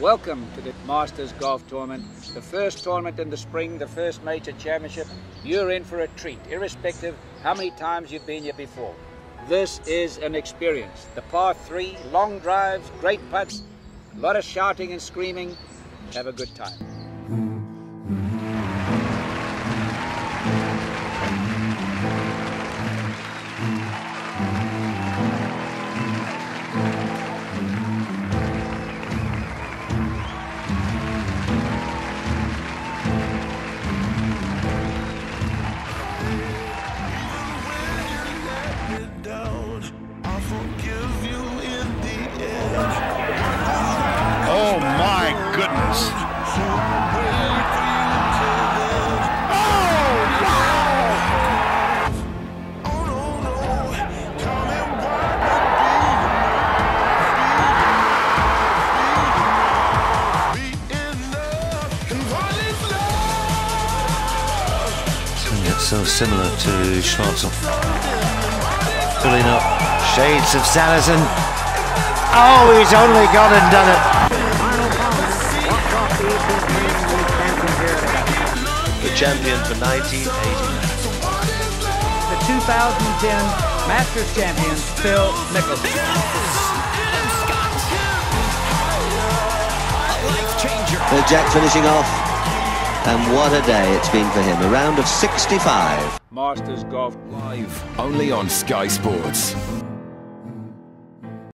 Welcome to the Masters Golf Tournament, the first tournament in the spring, the first major championship. You're in for a treat, irrespective how many times you've been here before. This is an experience. The par three, long drives, great putts, a lot of shouting and screaming. Have a good time. Goodness. So similar to Schwarzel. Pulling up shades of Salazar. Oh, he's only gone and done it. Champion for 1989. The 2010 Masters champion, Phil Mickelson. Phil Jack finishing off. And what a day it's been for him. A round of 65. Masters Golf Live only on Sky Sports.